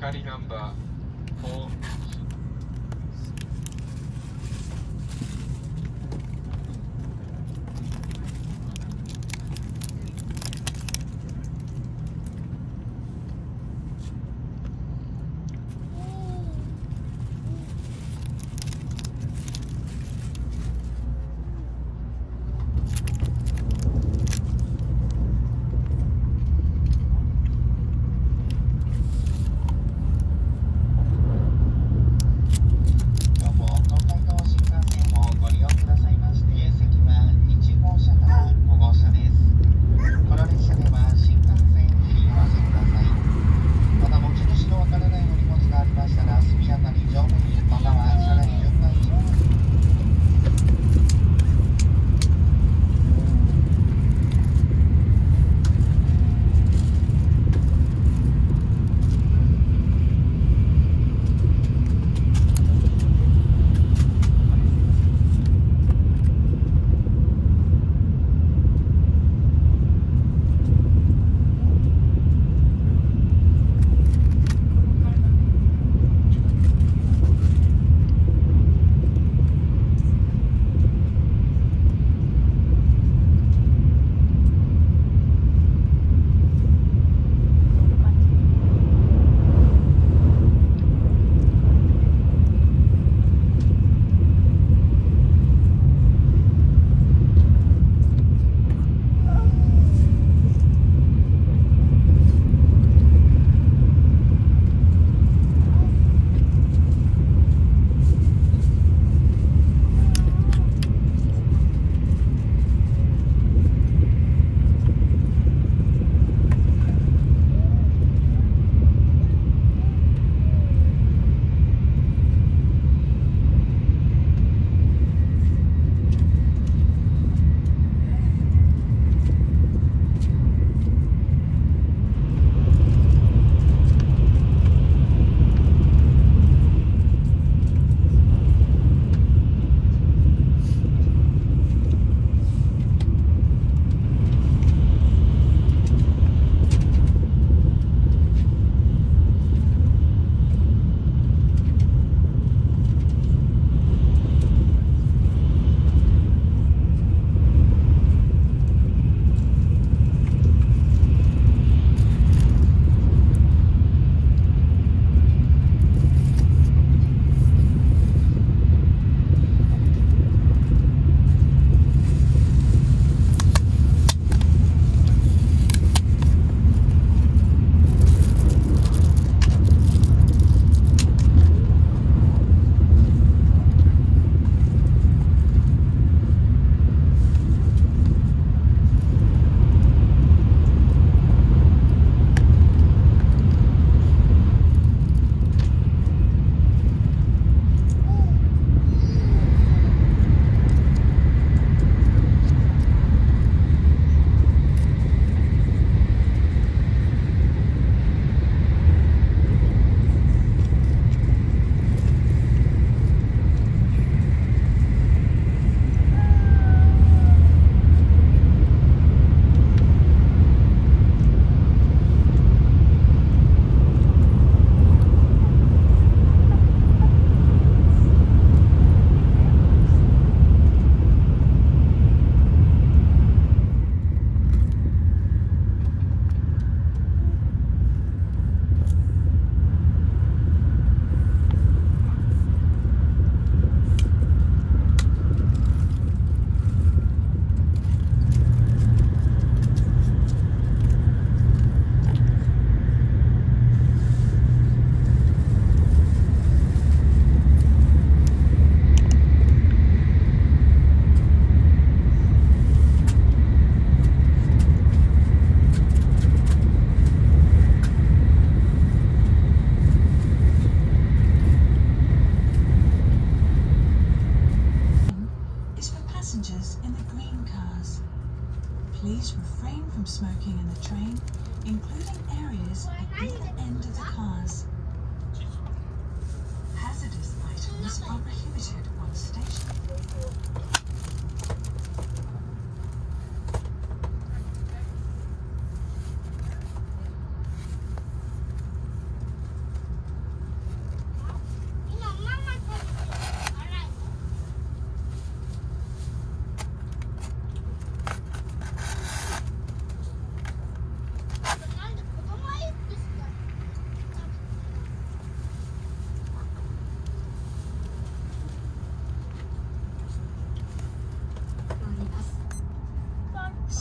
光ナンバー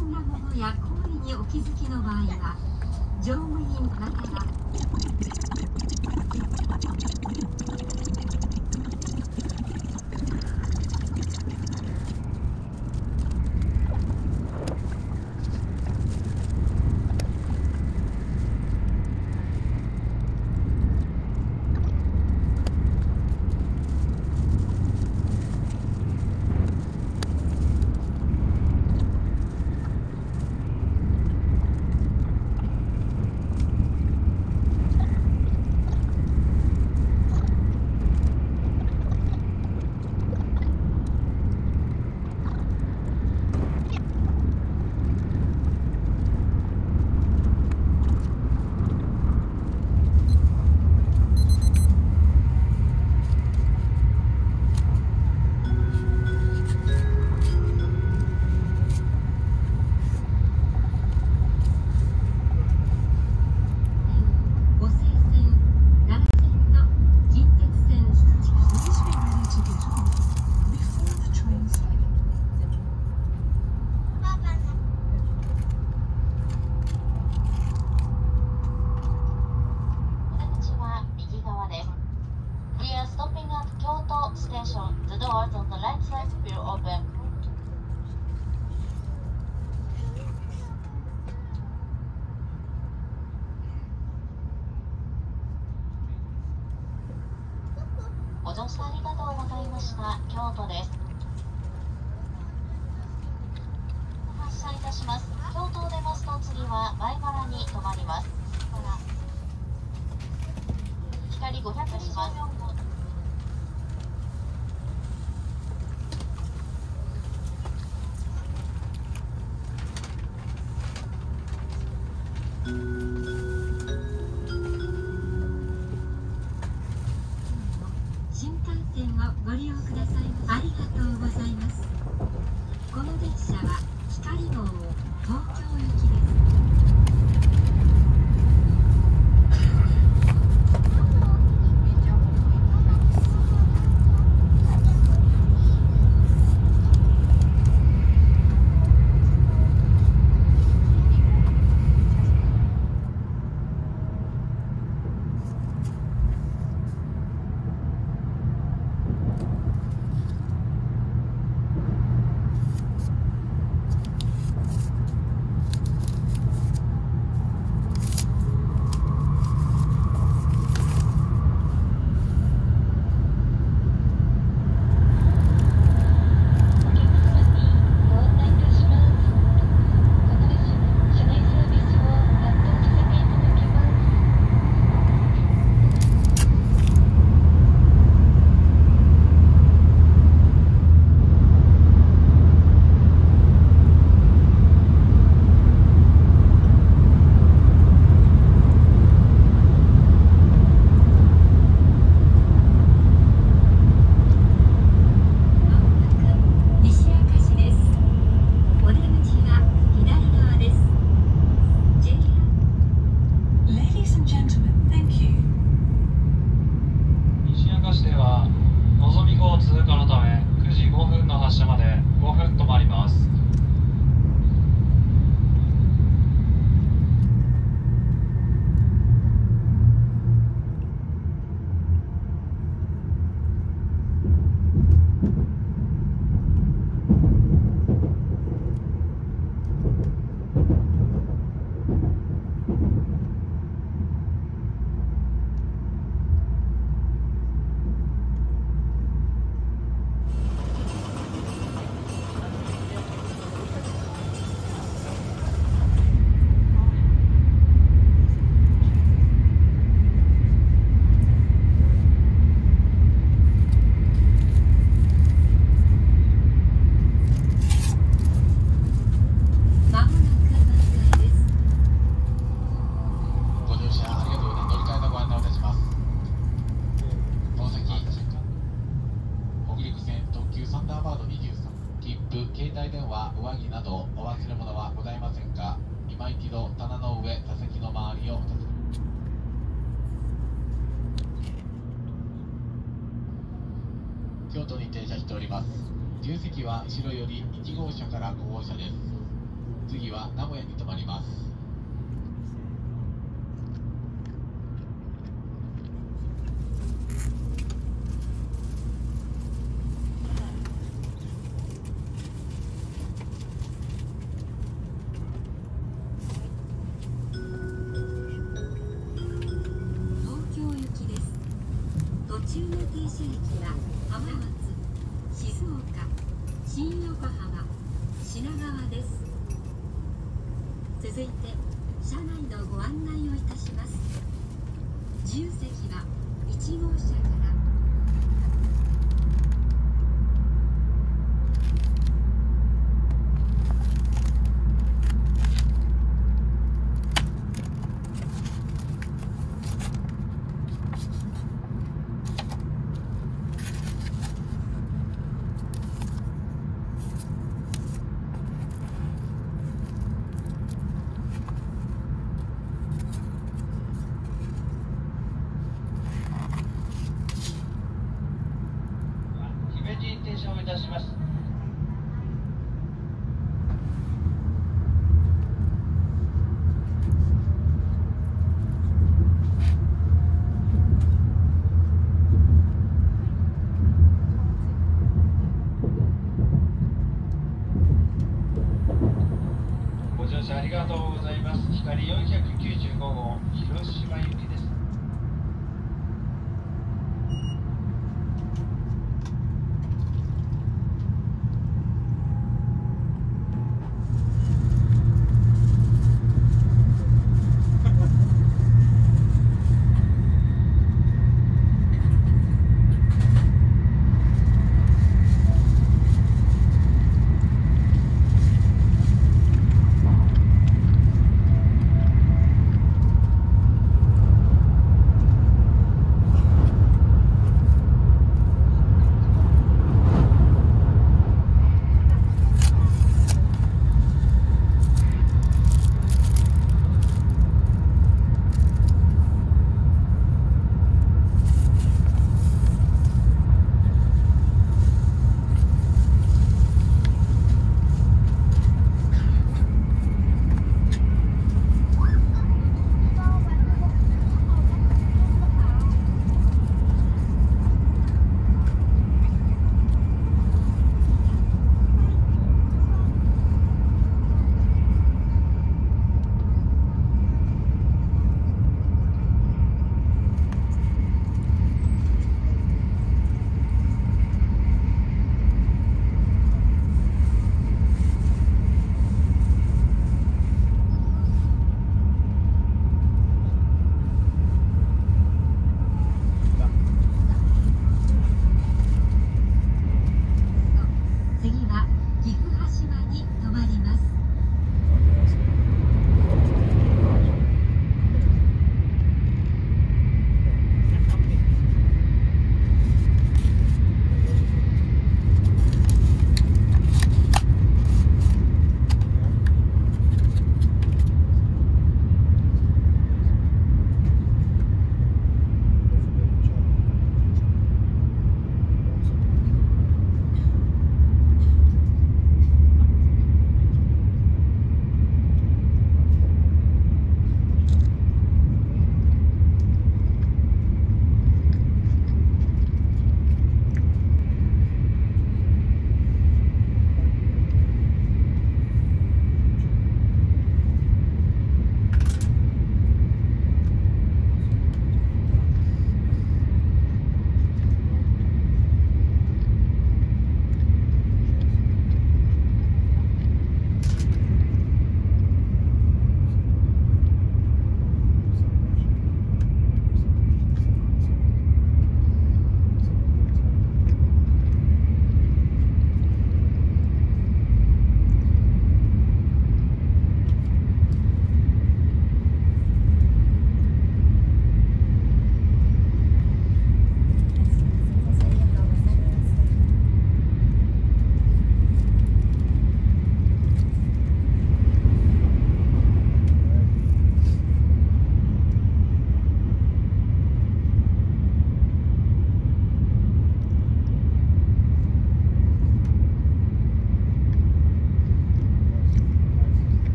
んなものや行為にお気づきの場合は乗務員またはご乗車ありがとうございました。京都です。お発車いたします。京都を出ますと次は前原に停まります。光500します。発車まで5分止まります。ります。自由席はろより1号車から5号車です。次は名古屋に停まります。途中の停駅は浜松。静岡新横浜品川です。続いて車内のご案内をいたします。自由席は1号車から